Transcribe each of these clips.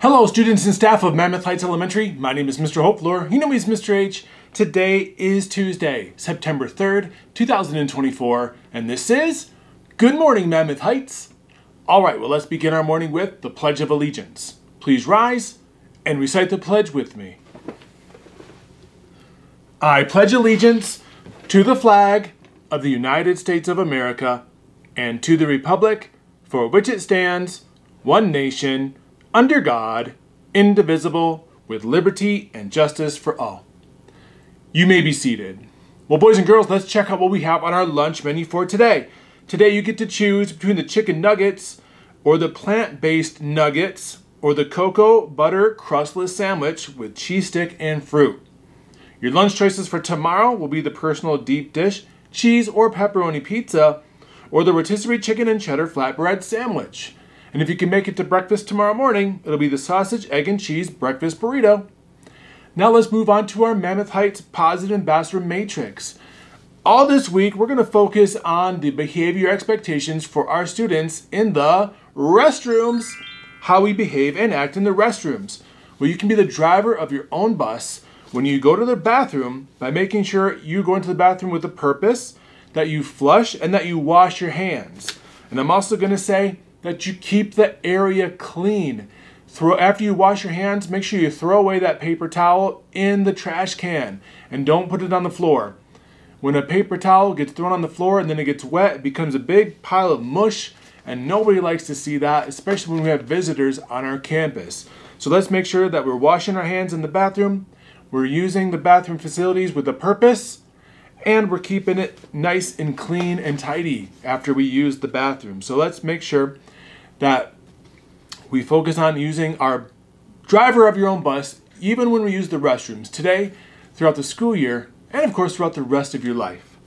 Hello, students and staff of Mammoth Heights Elementary. My name is Mr. Holtvluwer. You know me as Mr. H. Today is Tuesday, September 3rd, 2024, and this is Good Morning, Mammoth Heights. All right, well, let's begin our morning with the Pledge of Allegiance. Please rise and recite the pledge with me. I pledge allegiance to the flag of the United States of America and to the republic for which it stands, one nation, under God, indivisible, with liberty and justice for all. You may be seated. Well, boys and girls, let's check out what we have on our lunch menu for today. Today, you get to choose between the chicken nuggets or the plant based nuggets or the cocoa butter crustless sandwich with cheese stick and fruit. Your lunch choices for tomorrow will be the personal deep dish, cheese or pepperoni pizza, or the rotisserie chicken and cheddar flatbread sandwich. And if you can make it to breakfast tomorrow morning, it'll be the sausage, egg, and cheese breakfast burrito. Now let's move on to our Mammoth Heights Positive Ambassador Matrix. All this week, we're going to focus on the behavior expectations for our students in the restrooms, how we behave and act in the restrooms. Well, you can be the driver of your own bus when you go to the bathroom by making sure you go into the bathroom with a purpose, that you flush, and that you wash your hands. And I'm also going to say that you keep the area clean. Throw after you wash your hands, make sure you throw away that paper towel in the trash can and don't put it on the floor. When a paper towel gets thrown on the floor and then it gets wet, it becomes a big pile of mush and nobody likes to see that, especially when we have visitors on our campus. So let's make sure that we're washing our hands in the bathroom, we're using the bathroom facilities with a purpose, and we're keeping it nice and clean and tidy after we use the bathroom. So let's make sure that we focus on using our driver of your own bus even when we use the restrooms today, throughout the school year, and of course throughout the rest of your life.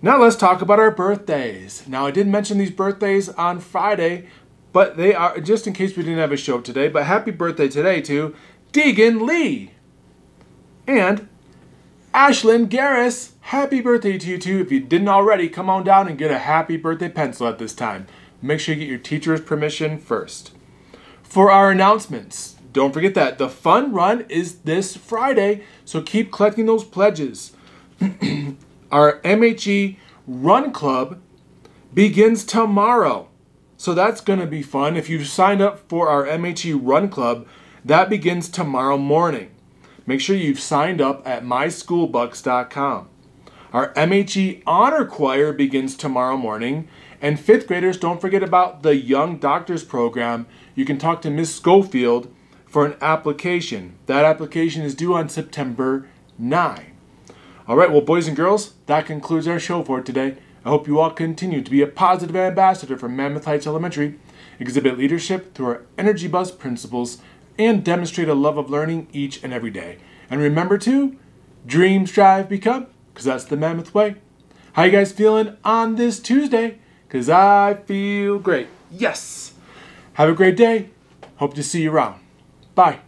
Now let's talk about our birthdays. Now I did mention these birthdays on Friday, but they are just in case we didn't have a show today, but happy birthday today to Deegan Lee and Ashlyn Garris. Happy birthday to you too. If you didn't already, come on down and get a happy birthday pencil at this time. Make sure you get your teacher's permission first. For our announcements, don't forget that the fun run is this Friday, so keep collecting those pledges. our MHE Run Club begins tomorrow. So that's going to be fun. If you've signed up for our MHE Run Club, that begins tomorrow morning. Make sure you've signed up at myschoolbucks.com. Our MHE Honor Choir begins tomorrow morning. And fifth graders, don't forget about the Young Doctors Program. You can talk to Miss Schofield for an application. That application is due on September 9. All right, well, boys and girls, that concludes our show for today. I hope you all continue to be a positive ambassador for Mammoth Heights Elementary, exhibit leadership through our Energy Bus principles, and demonstrate a love of learning each and every day. And remember to dream, strive, become, because that's the Mammoth way. How you guys feeling on this Tuesday? Because I feel great. Yes. Have a great day. Hope to see you around. Bye.